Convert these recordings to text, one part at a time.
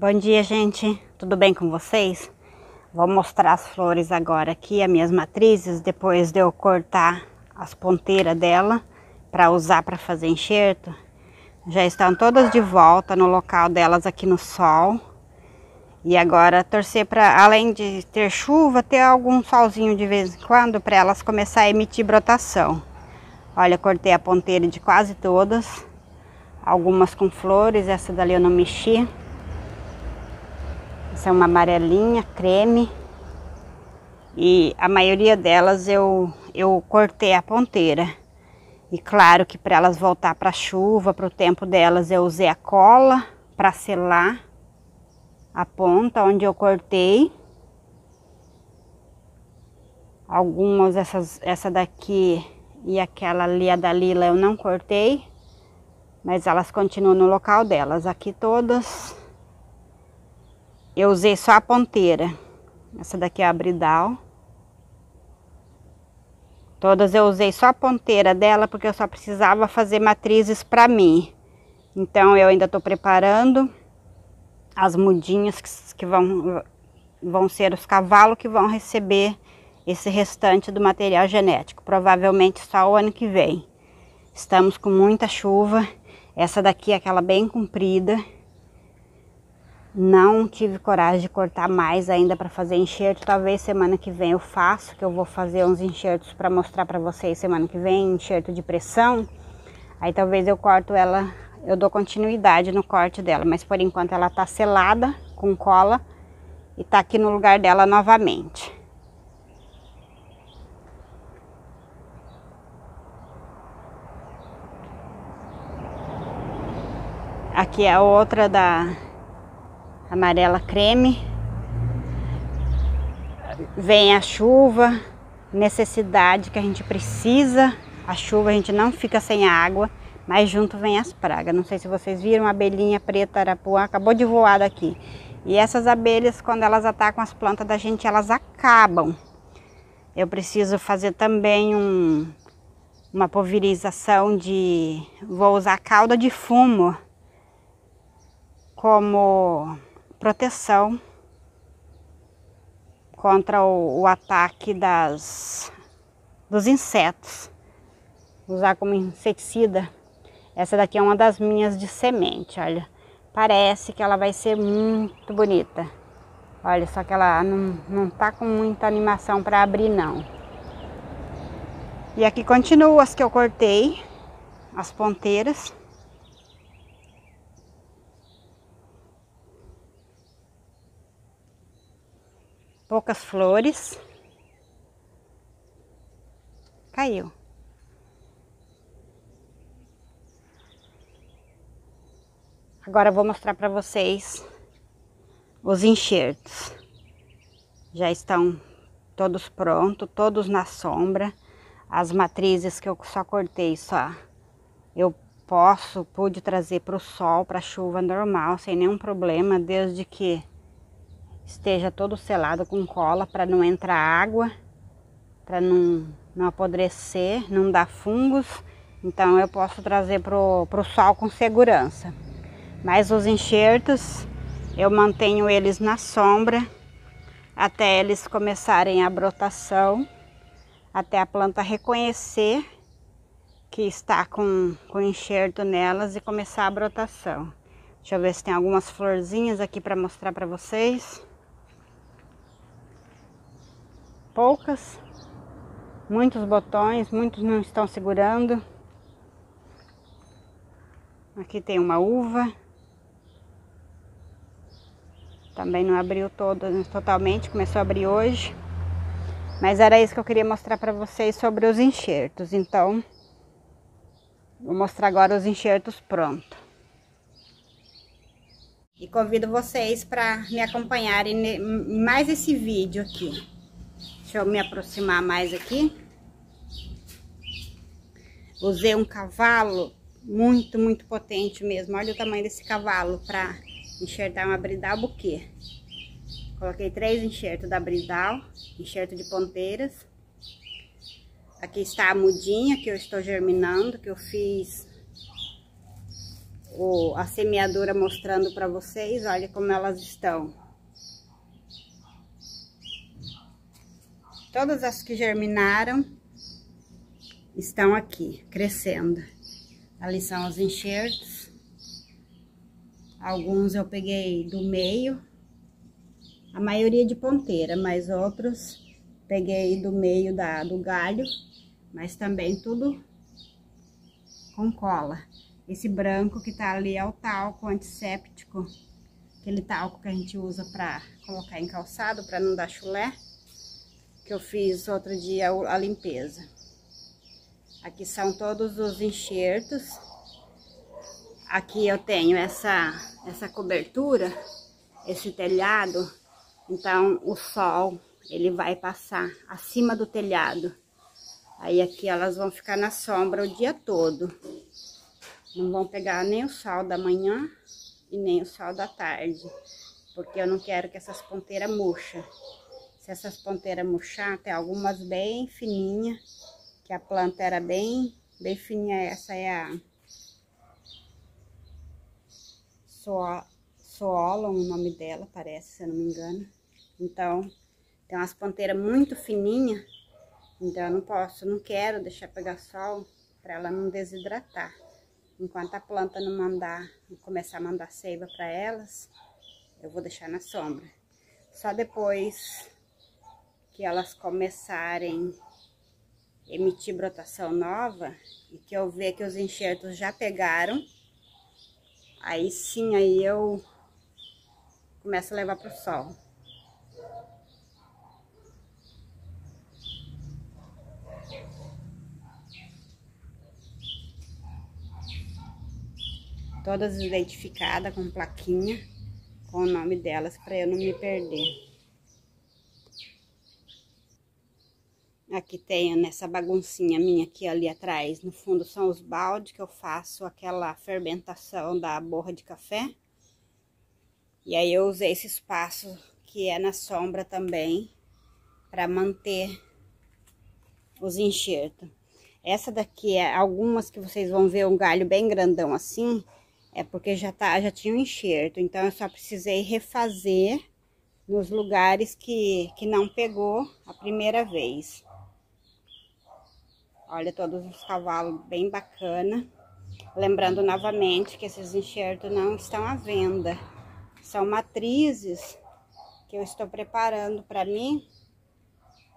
Bom dia, gente. Tudo bem com vocês? Vou mostrar as flores agora aqui, as minhas matrizes, depois de eu cortar as ponteiras dela para usar para fazer enxerto. Já estão todas de volta no local delas aqui no sol. E agora torcer para, além de ter chuva, ter algum solzinho de vez em quando para elas começar a emitir brotação. Olha, cortei a ponteira de quase todas. Algumas com flores, essa dali eu não mexi. Essa é uma amarelinha, creme. E a maioria delas eu, eu cortei a ponteira. E claro que para elas voltar para a chuva, para o tempo delas, eu usei a cola para selar a ponta onde eu cortei. Algumas, essas, essa daqui e aquela ali, a da lila, eu não cortei. Mas elas continuam no local delas. Aqui todas eu usei só a ponteira. Essa daqui é a bridal. Todas eu usei só a ponteira dela porque eu só precisava fazer matrizes para mim. Então eu ainda estou preparando as mudinhas que, que, vão, vão ser os cavalos que vão receber esse restante do material genético. Provavelmente só o ano que vem. Estamos com muita chuva. Essa daqui é aquela bem comprida. Não tive coragem de cortar mais ainda para fazer enxerto. Talvez semana que vem eu faço, que eu vou fazer uns enxertos para mostrar para vocês semana que vem, enxerto de pressão. Aí talvez eu corto ela, eu dou continuidade no corte dela, mas por enquanto ela tá selada com cola e tá aqui no lugar dela novamente. Aqui é a outra da amarela creme. Vem a chuva, necessidade que a gente precisa. A chuva a gente não fica sem água, mas junto vem as pragas. Não sei se vocês viram, a abelhinha preta arapuã acabou de voar daqui. E essas abelhas, quando elas atacam as plantas da gente, elas acabam. Eu preciso fazer também um, uma pulverização de... Vou usar calda de fumo como proteção contra o, o ataque das, dos insetos. Usar como inseticida. Essa daqui é uma das minhas de semente, olha. Parece que ela vai ser muito bonita. Olha, só que ela não, não tá com muita animação para abrir, não. E aqui continuam as que eu cortei, as ponteiras. Poucas flores. Caiu. Agora vou mostrar para vocês os enxertos. Já estão todos prontos, todos na sombra. As matrizes que eu só cortei, só eu posso, pude trazer para o sol, para chuva normal, sem nenhum problema, desde que esteja todo selado com cola para não entrar água, para não, não apodrecer, não dar fungos. Então eu posso trazer para o sol com segurança. Mas os enxertos eu mantenho eles na sombra até eles começarem a brotação, até a planta reconhecer que está com, com enxerto nelas e começar a brotação. Deixa eu ver se tem algumas florzinhas aqui para mostrar para vocês poucas, muitos botões, muitos não estão segurando. Aqui tem uma uva. Também não abriu todas totalmente, começou a abrir hoje. Mas era isso que eu queria mostrar para vocês sobre os enxertos. Então, vou mostrar agora os enxertos prontos. E convido vocês para me acompanharem em mais esse vídeo aqui. Deixa eu me aproximar mais aqui. Usei um cavalo muito, muito potente mesmo. Olha o tamanho desse cavalo para enxertar uma bridal buquê. Coloquei três enxertos da bridal, enxerto de ponteiras. Aqui está a mudinha que eu estou germinando, que eu fiz o, a semeadura mostrando para vocês, olha como elas estão. Todas as que germinaram estão aqui, crescendo. Ali são os enxertos. Alguns eu peguei do meio, a maioria de ponteira, mas outros peguei do meio da, do galho, mas também tudo com cola. Esse branco que tá ali é o talco antisséptico, aquele talco que a gente usa pra colocar em calçado, pra não dar chulé, que eu fiz outro dia a limpeza. Aqui são todos os enxertos. Aqui eu tenho essa, essa cobertura, esse telhado, então o sol ele vai passar acima do telhado. Aí aqui elas vão ficar na sombra o dia todo. Não vão pegar nem o sol da manhã e nem o sol da tarde. Porque eu não quero que essas ponteiras murcham. Essas ponteiras murchar, tem algumas bem fininhas, que a planta era bem, bem fininha. Essa é a Soolon, o nome dela, parece, se eu não me engano. Então, tem umas ponteiras muito fininhas, então eu não posso, não quero deixar pegar sol para ela não desidratar. Enquanto a planta não mandar, não começar a mandar seiva para elas, eu vou deixar na sombra. Só depois que elas começarem a emitir brotação nova e que eu ver que os enxertos já pegaram, aí sim aí eu começo a levar para o sol. todas identificadas com plaquinha, com o nome delas, para eu não me perder. Aqui tenho nessa baguncinha minha aqui ali atrás, no fundo são os baldes que eu faço aquela fermentação da borra de café. E aí eu usei esse espaço que é na sombra também, para manter os enxertos. Essa daqui é algumas que vocês vão ver um galho bem grandão assim, é porque já, tá, já tinha um enxerto, então eu só precisei refazer nos lugares que, que não pegou a primeira vez. Olha, todos os cavalos bem bacana. Lembrando novamente que esses enxertos não estão à venda. São matrizes que eu estou preparando para mim,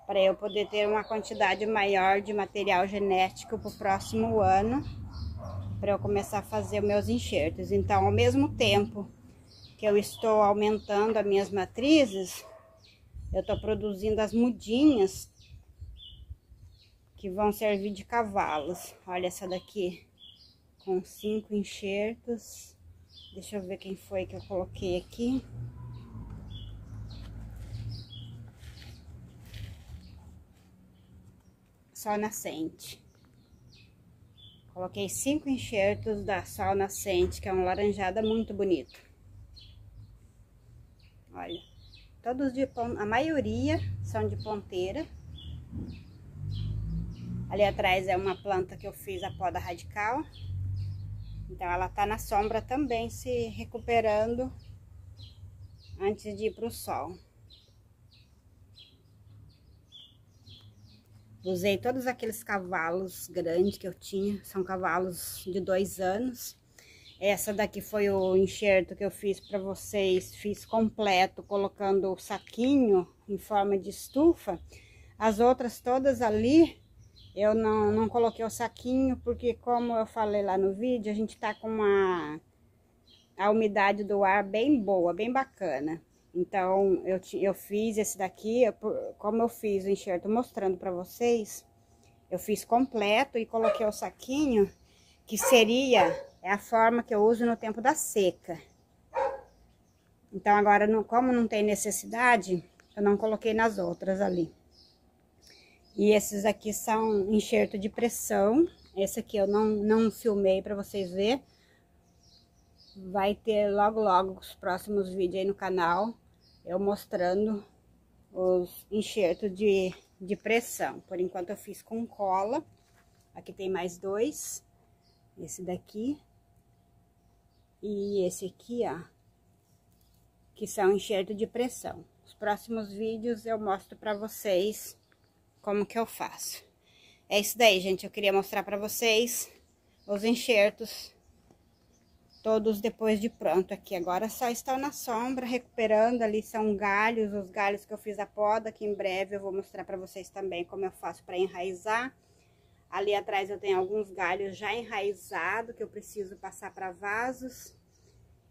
para eu poder ter uma quantidade maior de material genético para o próximo ano para eu começar a fazer meus enxertos. Então, ao mesmo tempo que eu estou aumentando as minhas matrizes, eu estou produzindo as mudinhas que vão servir de cavalos. Olha essa daqui, com cinco enxertos. Deixa eu ver quem foi que eu coloquei aqui. Só nascente. Coloquei cinco enxertos da sal nascente, que é um laranjada muito bonito. Olha, todos de a maioria são de ponteira. Ali atrás é uma planta que eu fiz a poda radical. Então ela tá na sombra também se recuperando antes de ir pro sol. Usei todos aqueles cavalos grandes que eu tinha, são cavalos de dois anos. Essa daqui foi o enxerto que eu fiz para vocês, fiz completo, colocando o saquinho em forma de estufa. As outras todas ali, eu não, não coloquei o saquinho, porque como eu falei lá no vídeo, a gente tá com uma... a umidade do ar bem boa, bem bacana. Então, eu, eu fiz esse daqui, eu, como eu fiz o enxerto mostrando para vocês, eu fiz completo e coloquei o saquinho, que seria é a forma que eu uso no tempo da seca. Então, agora, como não tem necessidade, eu não coloquei nas outras ali. E esses aqui são enxerto de pressão. Esse aqui eu não, não filmei para vocês verem. Vai ter logo, logo os próximos vídeos aí no canal eu mostrando os enxertos de, de pressão. Por enquanto eu fiz com cola. Aqui tem mais dois. Esse daqui. E esse aqui, ó, que são enxerto de pressão. Os próximos vídeos eu mostro pra vocês como que eu faço. É isso daí, gente. Eu queria mostrar pra vocês os enxertos todos depois de pronto aqui. Agora só estão na sombra, recuperando. Ali são galhos, os galhos que eu fiz a poda, que em breve eu vou mostrar para vocês também como eu faço para enraizar. Ali atrás eu tenho alguns galhos já enraizados que eu preciso passar para vasos.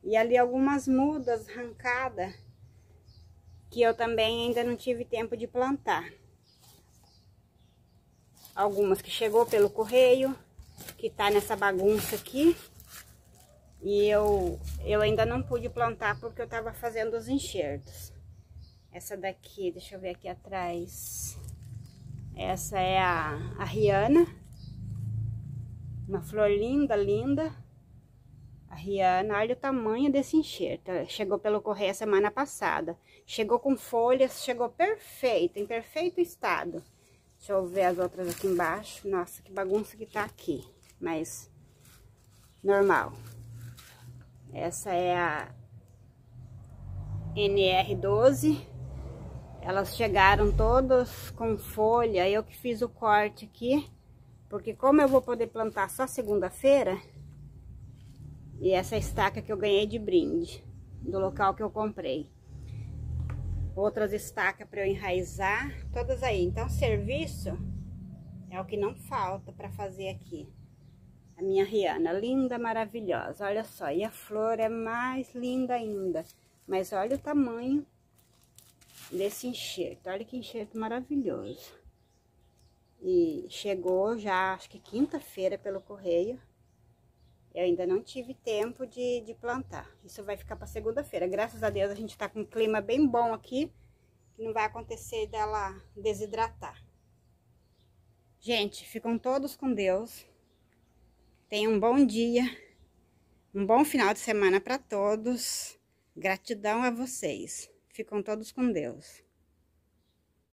E ali algumas mudas arrancadas que eu também ainda não tive tempo de plantar. Algumas que chegou pelo correio, que tá nessa bagunça aqui. E eu, eu ainda não pude plantar porque eu tava fazendo os enxertos. Essa daqui, deixa eu ver aqui atrás. Essa é a, a Rihanna. Uma flor linda, linda. A Rihanna, olha o tamanho desse enxerto. Chegou pelo correio semana passada. Chegou com folhas, chegou perfeito, em perfeito estado. Deixa eu ver as outras aqui embaixo. Nossa, que bagunça que tá aqui. Mas, normal. Essa é a NR12. Elas chegaram todas com folha. Eu que fiz o corte aqui. Porque como eu vou poder plantar só segunda-feira... E essa estaca que eu ganhei de brinde. Do local que eu comprei. Outras estacas para eu enraizar. Todas aí. Então, serviço é o que não falta para fazer aqui a minha Rihanna, linda, maravilhosa, olha só, e a flor é mais linda ainda, mas olha o tamanho desse enxerto, olha que enxerto maravilhoso. E chegou já, acho que quinta-feira pelo correio, eu ainda não tive tempo de, de plantar, isso vai ficar para segunda-feira, graças a Deus a gente tá com um clima bem bom aqui, não vai acontecer dela desidratar. Gente, ficam todos com Deus. Tenham um bom dia, um bom final de semana para todos. Gratidão a vocês. Ficam todos com Deus.